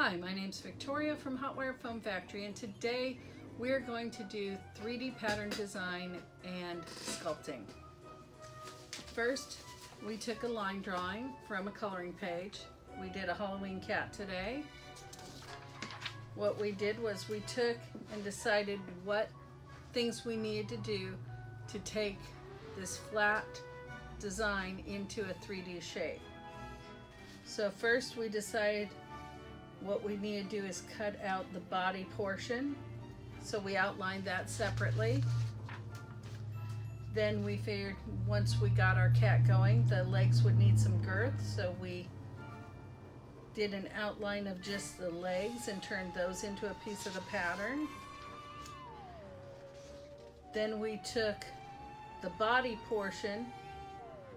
Hi, my name's Victoria from Hotwire Foam Factory and today we're going to do 3D pattern design and sculpting. First, we took a line drawing from a coloring page. We did a Halloween cat today. What we did was we took and decided what things we needed to do to take this flat design into a 3D shape. So first we decided what we need to do is cut out the body portion. So we outlined that separately. Then we figured once we got our cat going, the legs would need some girth. So we did an outline of just the legs and turned those into a piece of the pattern. Then we took the body portion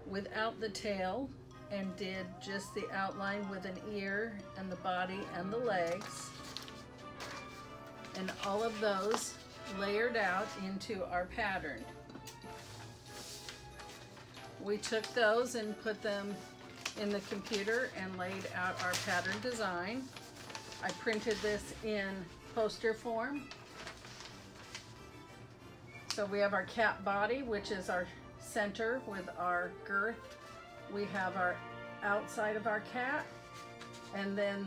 without the tail and did just the outline with an ear and the body and the legs. And all of those layered out into our pattern. We took those and put them in the computer and laid out our pattern design. I printed this in poster form. So we have our cat body, which is our center with our girth we have our outside of our cat and then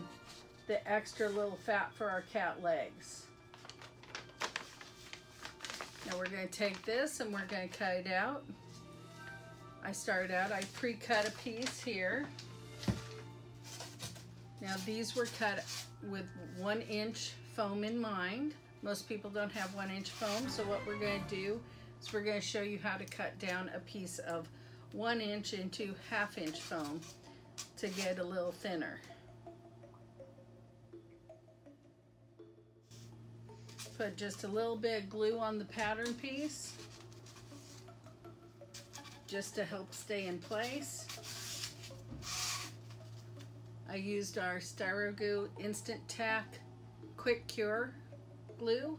the extra little fat for our cat legs. Now we're going to take this and we're going to cut it out. I started out, I pre-cut a piece here. Now these were cut with one inch foam in mind. Most people don't have one inch foam, so what we're going to do is we're going to show you how to cut down a piece of one inch into half inch foam to get a little thinner. Put just a little bit of glue on the pattern piece just to help stay in place. I used our Styrogoo Instant Tack Quick Cure glue.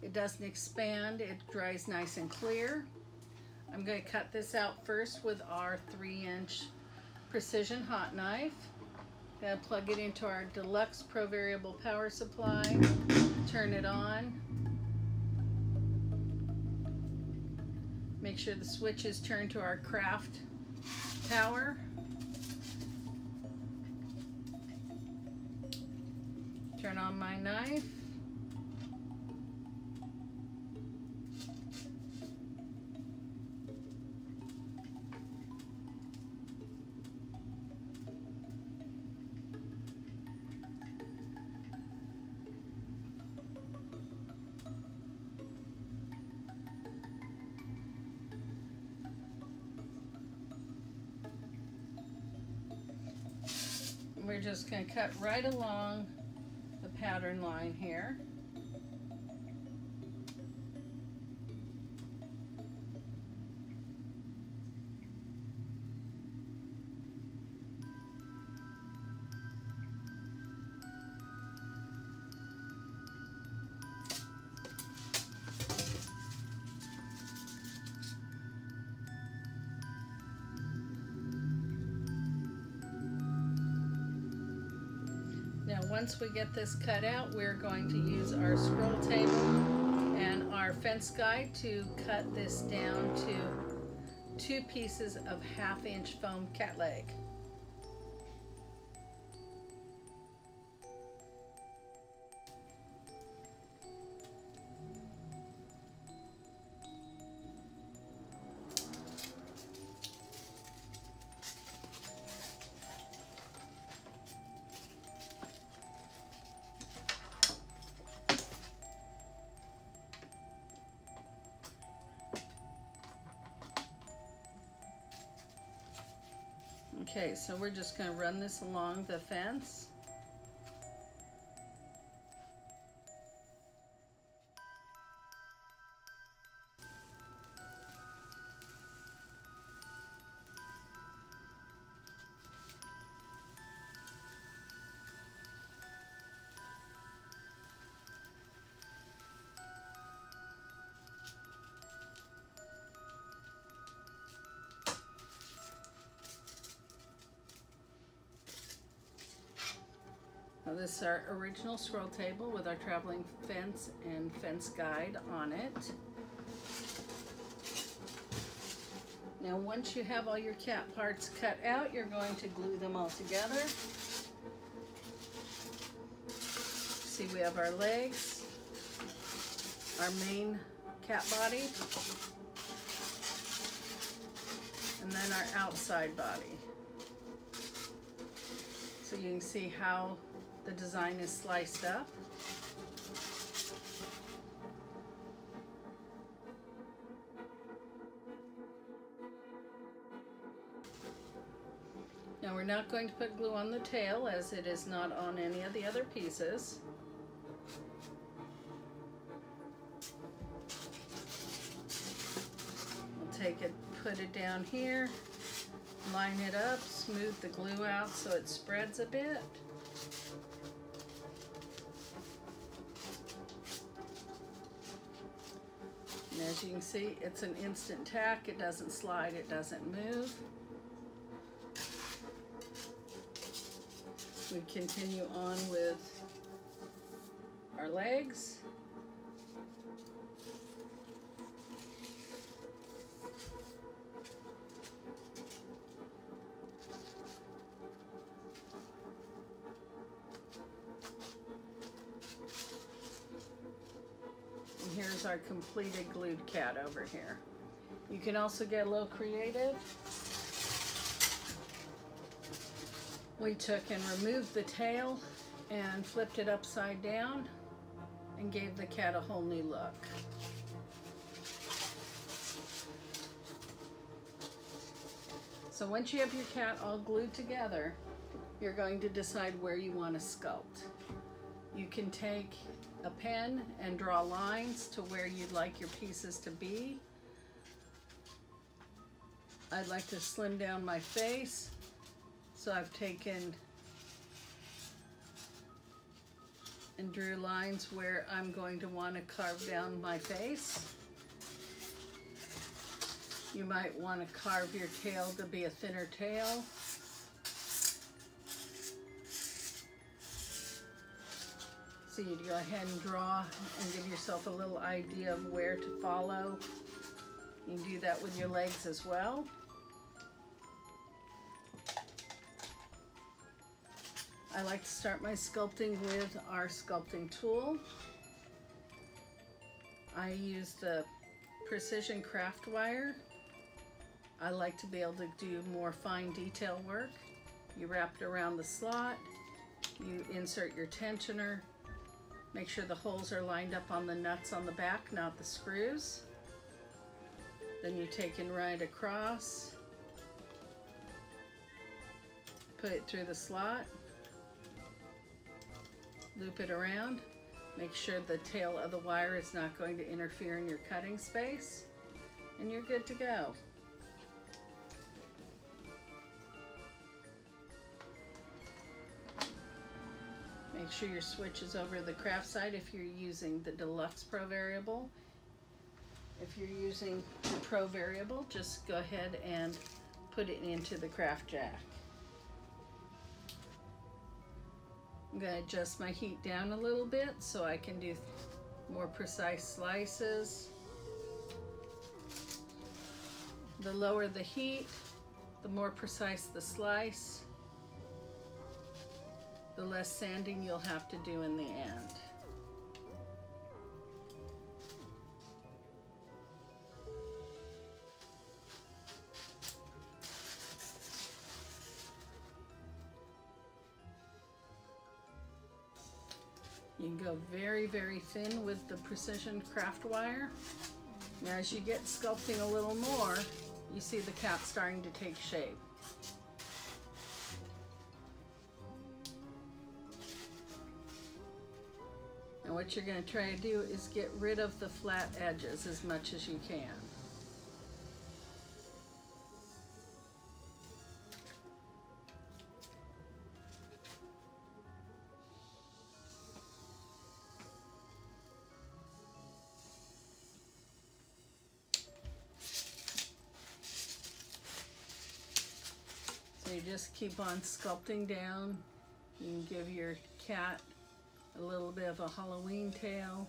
It doesn't expand, it dries nice and clear. I'm going to cut this out first with our 3 inch precision hot knife. Gonna plug it into our deluxe pro variable power supply, turn it on. Make sure the switch is turned to our craft power. Turn on my knife. Just going to cut right along the pattern line here. Once we get this cut out, we're going to use our scroll table and our fence guide to cut this down to two pieces of half inch foam cat leg. Okay, so we're just going to run this along the fence. This is our original scroll table with our traveling fence and fence guide on it. Now once you have all your cat parts cut out, you're going to glue them all together. See we have our legs, our main cat body, and then our outside body. So you can see how the design is sliced up. Now we're not going to put glue on the tail as it is not on any of the other pieces. We'll take it, put it down here, line it up, smooth the glue out so it spreads a bit. As you can see, it's an instant tack. It doesn't slide, it doesn't move. We continue on with our legs. Our completed glued cat over here. You can also get a little creative. We took and removed the tail and flipped it upside down and gave the cat a whole new look. So once you have your cat all glued together, you're going to decide where you want to sculpt. You can take a pen and draw lines to where you'd like your pieces to be. I'd like to slim down my face, so I've taken and drew lines where I'm going to want to carve down my face. You might want to carve your tail to be a thinner tail. So you go ahead and draw and give yourself a little idea of where to follow. You can do that with your legs as well. I like to start my sculpting with our sculpting tool. I use the precision craft wire. I like to be able to do more fine detail work. You wrap it around the slot, you insert your tensioner, make sure the holes are lined up on the nuts on the back, not the screws. Then you take and ride across, put it through the slot, loop it around, make sure the tail of the wire is not going to interfere in your cutting space, and you're good to go. Make sure your switch is over the craft side if you're using the Deluxe Pro variable. If you're using the Pro variable, just go ahead and put it into the craft jack. I'm going to adjust my heat down a little bit so I can do more precise slices. The lower the heat, the more precise the slice, the less sanding you'll have to do in the end. You can go very, very thin with the precision craft wire. Now as you get sculpting a little more, you see the cap starting to take shape. What you're going to try to do is get rid of the flat edges as much as you can. So you just keep on sculpting down You give your cat a little bit of a Halloween tail.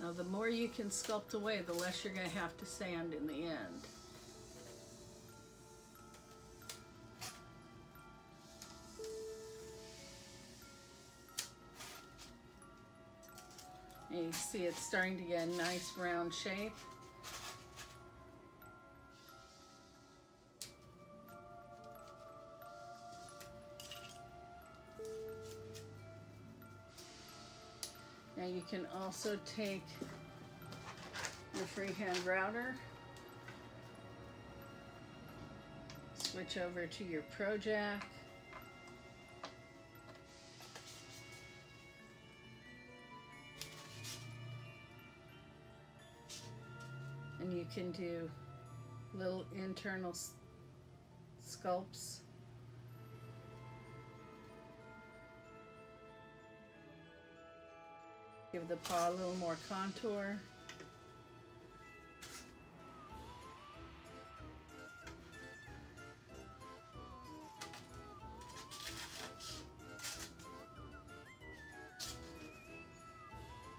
Now the more you can sculpt away, the less you're going to have to sand in the end. And you see it's starting to get a nice round shape. Can also take your freehand router, switch over to your ProJack, and you can do little internal sculpts Give the paw a little more contour.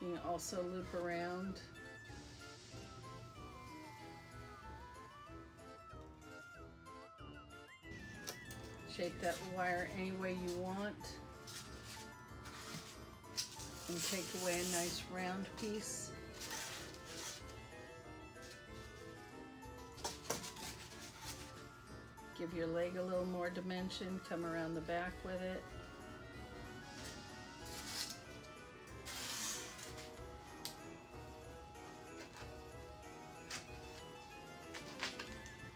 You can also loop around. Shape that wire any way you want take away a nice round piece. Give your leg a little more dimension, come around the back with it.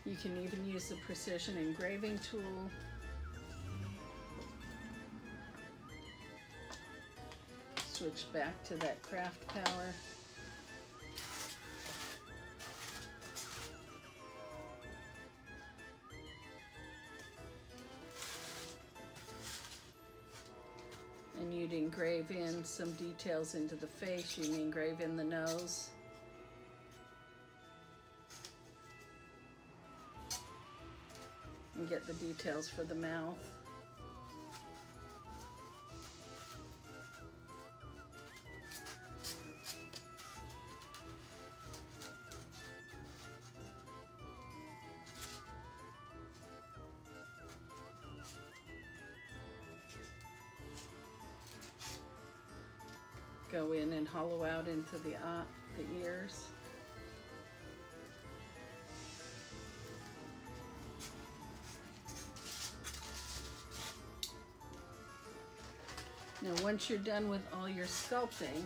You can even use the precision engraving tool switch back to that craft power. And you'd engrave in some details into the face. You can engrave in the nose. And get the details for the mouth. Go in and hollow out into the, uh, the ears. Now once you're done with all your sculpting,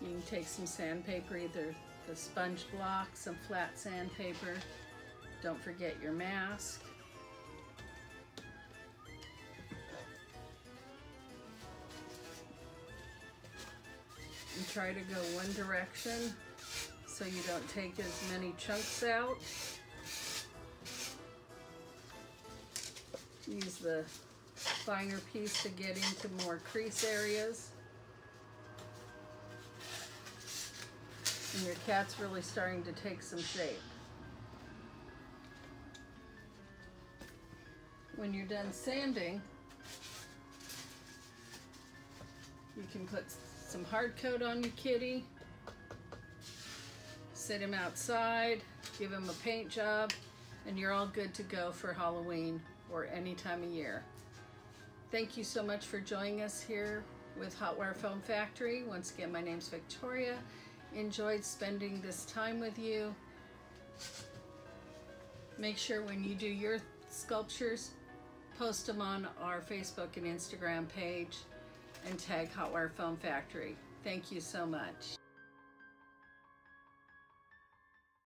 you can take some sandpaper, either the sponge block, some flat sandpaper. Don't forget your mask. And try to go one direction so you don't take as many chunks out. Use the finer piece to get into more crease areas. And your cat's really starting to take some shape. When you're done sanding, you can put some hard coat on your kitty, sit him outside, give him a paint job, and you're all good to go for Halloween or any time of year. Thank you so much for joining us here with Hot Wire Foam Factory. Once again, my name's Victoria. Enjoyed spending this time with you. Make sure when you do your sculptures, post them on our Facebook and Instagram page and tag Hot Wire Foam Factory. Thank you so much.